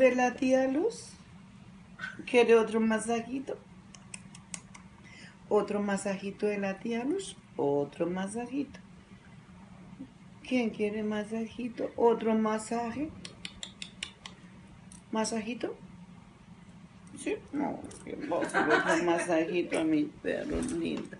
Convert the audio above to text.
de la tía Luz? ¿Quiere otro masajito? Otro masajito de la tía Luz. Otro masajito. ¿Quién quiere masajito? ¿Otro masaje? ¿Masajito? Sí, no, que otro masajito a mi perro linda.